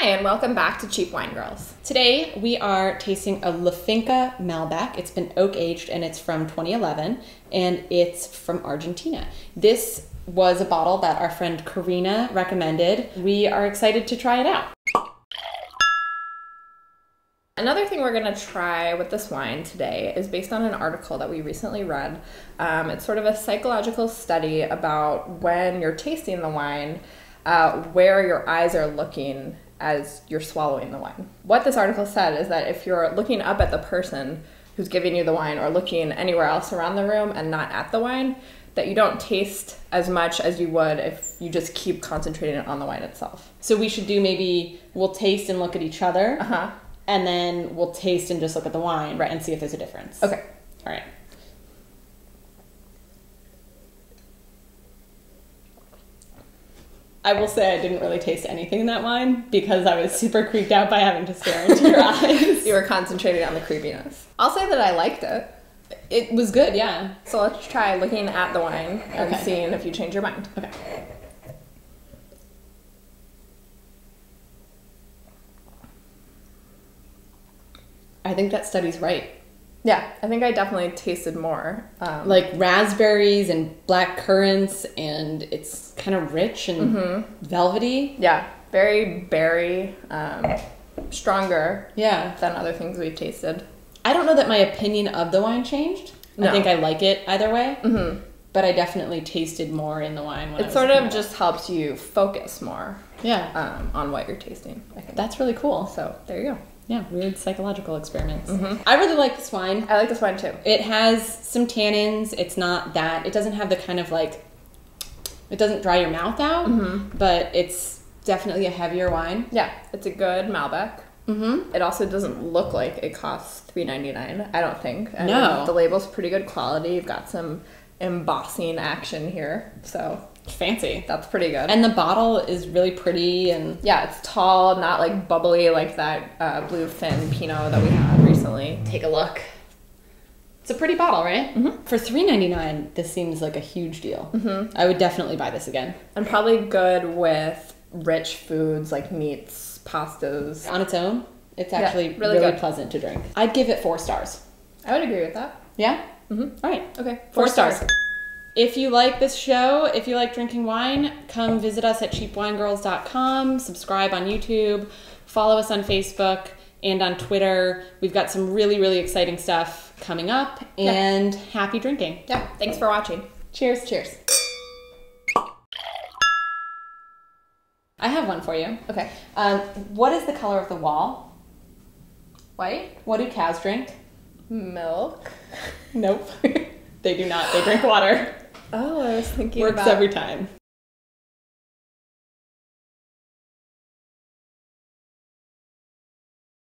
Hi, and welcome back to Cheap Wine Girls. Today we are tasting a La Finca Malbec. It's been oak aged and it's from 2011 and it's from Argentina. This was a bottle that our friend Karina recommended. We are excited to try it out. Another thing we're gonna try with this wine today is based on an article that we recently read. Um, it's sort of a psychological study about when you're tasting the wine, uh, where your eyes are looking as you're swallowing the wine. What this article said is that if you're looking up at the person who's giving you the wine or looking anywhere else around the room and not at the wine, that you don't taste as much as you would if you just keep concentrating on the wine itself. So we should do maybe we'll taste and look at each other Uh huh. and then we'll taste and just look at the wine Right. and see if there's a difference. Okay. All right. I will say I didn't really taste anything in that wine because I was super creeped out by having to stare into your eyes. You were concentrating on the creepiness. I'll say that I liked it. It was good, yeah. So let's try looking at the wine and Okay. seeing if you change your mind. Okay. I think that study's right. Yeah, I think I definitely tasted more. Um, Like raspberries and black currants, and it's kind of rich and velvety. yeah, very berry, um, stronger Yeah. than other things we've tasted. I don't know that my opinion of the wine changed. No. I think I like it either way. Mm-hmm. But I definitely tasted more in the wine. When I It sort of just helps you focus more yeah. um, on what you're tasting. I think. That's really cool. So there you go. Yeah, weird psychological experiments. I really like this wine. I like this wine too. It has some tannins. It's not that. It doesn't have the kind of like. It doesn't dry your mouth out, but it's definitely a heavier wine. Yeah, it's a good Malbec. Mm-hmm. It also doesn't look like it costs three ninety nine. I don't think. I No. mean, the label's pretty good quality. You've got some embossing action here, so Fancy. that's pretty good. And the bottle is really pretty and yeah, it's tall, not like bubbly like that uh, blue fin Pinot that we had recently. take a look. It's a pretty bottle, right? Mm-hmm. For three ninety nine, this seems like a huge deal. Mm-hmm. I would definitely buy this again. And probably good with rich foods like meats, pastas. On its own, it's Yeah, actually really really, pleasant to drink. I'd give it four stars. I would agree with that. Yeah. Mhm. All right. Okay, Four, stars. If you like this show, if you like drinking wine, come visit us at cheapwinegirls.com, subscribe on YouTube, follow us on Facebook and on Twitter. We've got some really, really exciting stuff coming up, Yeah. and happy drinking. Yeah, thanks for watching. Cheers. Cheers. I have one for you. Okay. Um, what is the color of the wall? White What do cows drink? milk. Nope. they do not. They drink water. Oh, I was thinking Works about every time.